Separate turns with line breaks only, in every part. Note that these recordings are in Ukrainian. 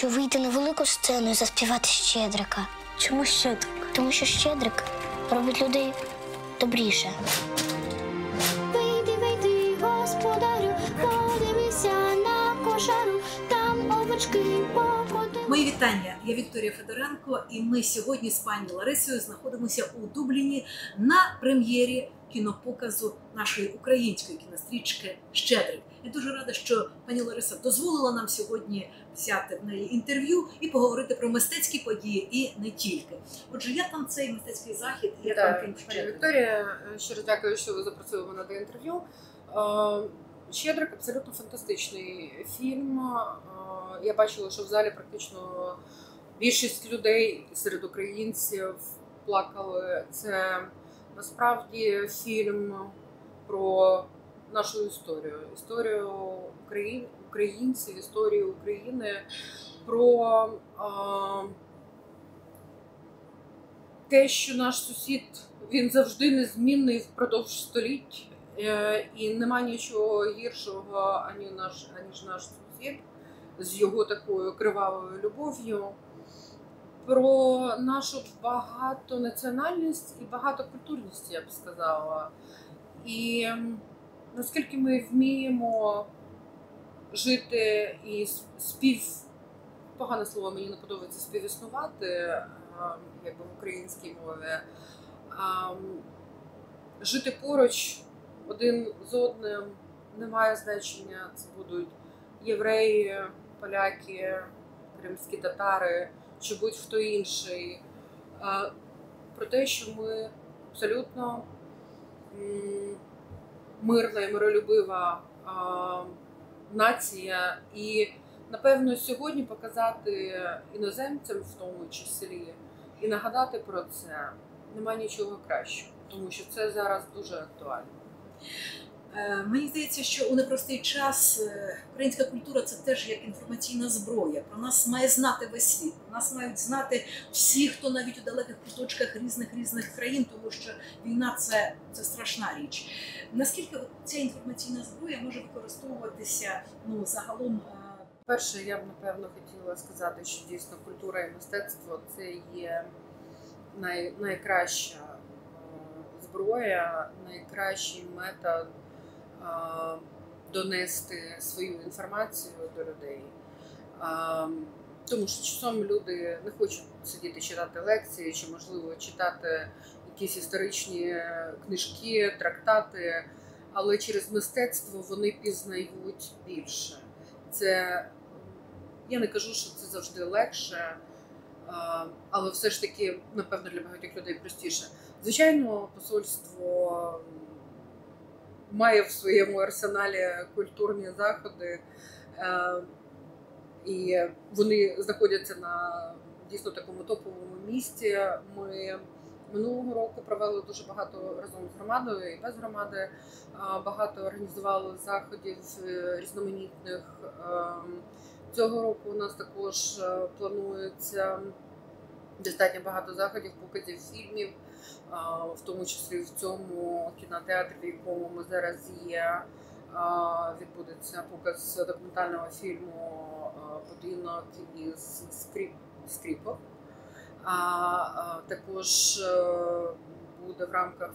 хочу вийти на велику сцену і заспівати Щедрика.
Чому щедрик?
Тому що Щедрик робить людей добріше.
Вийди, вийди, господарю, подивися на кошару, там овочки покоти.
Мої вітання. Я Вікторія Федоренко, і ми сьогодні з пані Ларисою знаходимося у Дубліні на прем'єрі кінопоказу нашої української кінострічки Щедрик. Я дуже рада, що пані Лариса дозволила нам сьогодні взяти в неї інтерв'ю і поговорити про мистецькі події і не тільки. Отже, як вам цей мистецький захід? Як
Так,
фільм
пані
Щедрик?
Вікторія, щиро дякую, що ви запросили мене до інтерв'ю. Е, Щедрик абсолютно фантастичний фільм. Е, Я бачила, що в залі практично більшість людей серед українців плакали. Це насправді фільм про нашу історію, історію Україн, українців, історію України, про е, те, що наш сусід він завжди незмінний впродовж століть, е, і нема нічого гіршого ані наш, аніж наш сусід з його такою кривавою любов'ю. Про нашу багатонаціональність і багатокультурність, я б сказала. І наскільки ми вміємо жити і спів, погане слово мені не подобається співіснувати, е, якби в українській мові, жити поруч один з одним не має значення. Це будуть євреї, поляки, кримські татари чи будь-хто інший. Про те, що ми абсолютно мирна і миролюбива нація, і напевно сьогодні показати іноземцям, в тому числі, і нагадати про це нема нічого кращого, тому що це зараз дуже актуально.
Е, Мені здається, що у непростий час е, українська культура це теж як інформаційна зброя. Про нас має знати весь світ. Про нас мають знати всі, хто навіть у далеких куточках різних різних країн, тому що війна це, це страшна річ. Наскільки ця інформаційна зброя може використовуватися ну загалом? е,
Перше, я б напевно хотіла сказати, що дійсно культура і мистецтво це є най, найкраща зброя, найкращий метод донести свою інформацію до людей. Тому що часом люди не хочуть сидіти читати лекції, чи можливо читати якісь історичні книжки, трактати, але через мистецтво вони пізнають більше. Це я не кажу, що це завжди легше, але все ж таки, напевно, для багатьох людей простіше. Звичайно, посольство має в своєму арсеналі культурні заходи, е, і вони знаходяться на дійсно такому топовому місці. Ми минулого року провели дуже багато разом з громадою і без громади. Багато організували заходів е, різноманітних. ем, Цього року у нас також е, планується достатньо багато заходів, показів фільмів, в тому числі в цьому кінотеатрі, в якому ми зараз є. Відбудеться показ документального фільму Будинок із скріп... А, також е, буде в рамках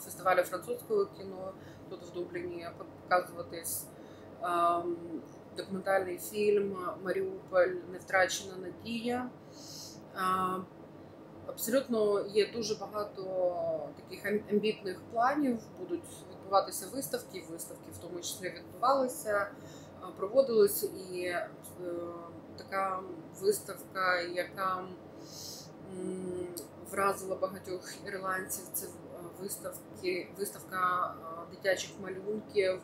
фестивалю французького кіно тут в Дубліні показуватись документальний фільм Маріуполь Не втрачена надія. Абсолютно є дуже багато таких амбітних планів. Будуть відбуватися виставки. Виставки в тому числі відбувалися, проводились і е, така виставка, яка вразила багатьох ірландців. Це е, виставки, виставка дитячих малюнків,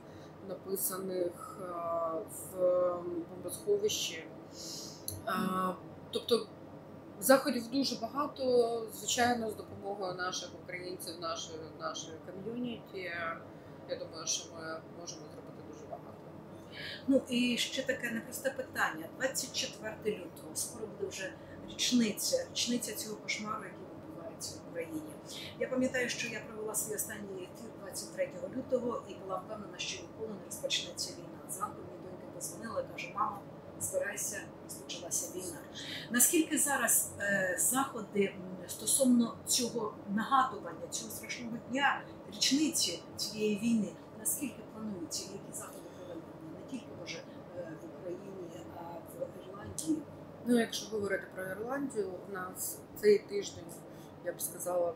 написаних в бомбосховищі. Тобто заходів дуже багато, звичайно, з допомогою наших українців, нашої нашої ком'юніті. Я думаю, що ми можемо зробити дуже багато.
Ну і ще таке непросте питання. 24 лютого, скоро буде вже річниця, річниця цього кошмару, який відбувається в Україні. Я пам'ятаю, що я провела свій останній ефір 23 лютого і була впевнена, що ніколи не розпочнеться війна. Зранку мені донька позвонила каже: мама, збирайся, розпочалася війна. Наскільки зараз е, заходи стосовно цього нагадування, цього страшного дня, річниці цієї війни, наскільки плануються, які заходи проведені не тільки може е, в Україні, а в Ірландії?
Ну, якщо говорити про Ірландію, у нас цей тиждень, я б сказала,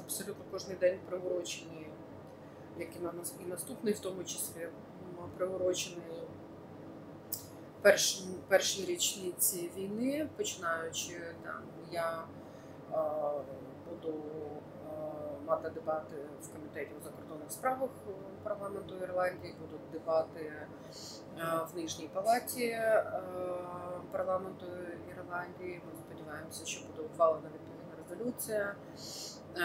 абсолютно кожен день приурочений, як і на нас і наступний, в тому числі приурочений першим, першій річниці війни, починаючи там, я е, буду е, мати дебати в комітеті у закордонних справах е, парламенту Ірландії, будуть дебати е, в нижній палаті е, парламенту Ірландії. Ми сподіваємося, що буде ухвалена відповідна резолюція. Е,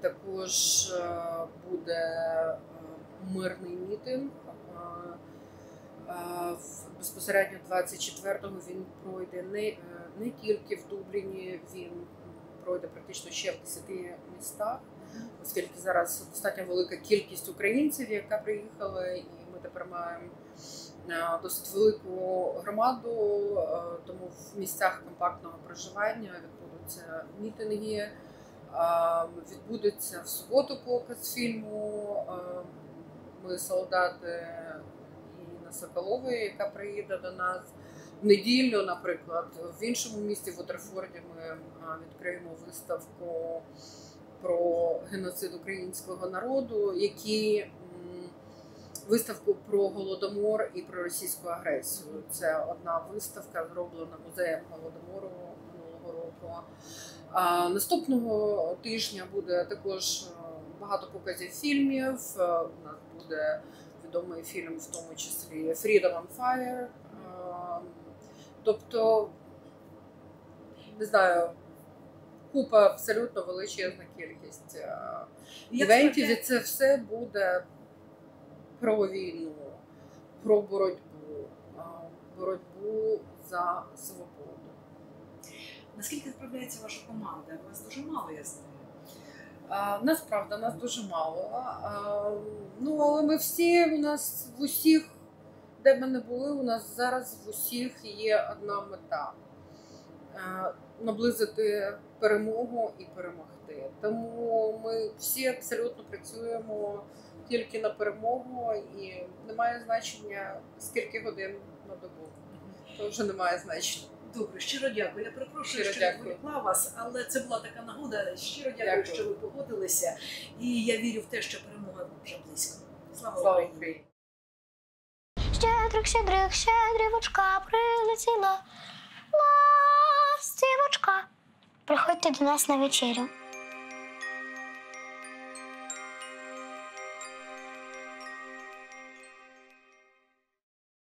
Також е, буде мирний мітинг. В- Безпосередньо 24-го він пройде не, е, не тільки в Дубліні, він пройде практично ще в 10 містах, оскільки зараз достатньо велика кількість українців, яка приїхала, і ми тепер маємо е, досить велику громаду, е, тому в місцях компактного проживання відбудуться мітинги. Відбудеться в суботу показ фільму Ми солдати Інна Соколової, яка приїде до нас. В неділю, наприклад, в іншому місті в Утерфорді ми відкриємо виставку про геноцид українського народу, які виставку про голодомор і про російську агресію. Це одна виставка, зроблена музеєм голодомору минулого року. А наступного тижня буде також е, багато показів фільмів. Е, У нас буде відомий фільм, в тому числі Freedom on Fire. Е, Тобто, не знаю, купа абсолютно величезна кількість е, івентів, і це все буде про війну, про боротьбу, е, боротьбу за свободу.
Наскільки справляється ваша команда? У Вас дуже мало, я знаю.
А, нас дуже мало. Ну, але ми всі у нас в усіх, де б ми не були, у нас зараз в усіх є одна мета наблизити перемогу і перемогти. Тому ми всі абсолютно працюємо тільки на перемогу, і немає значення скільки годин на добу. То вже немає значення.
Добре, щиро дякую. Я перепрошую,
Щиро
що
дякую.
відволікла вас, але це була така нагода. Щиро дякую,
Дякую.
що ви погодилися. І я вірю в те, що перемога вже близько. Слава,
Слава
Україні!
Україні!
Щедрик, щедрик, щедрівочка прилетіла. Ластівочка. Приходьте до нас на вечерю.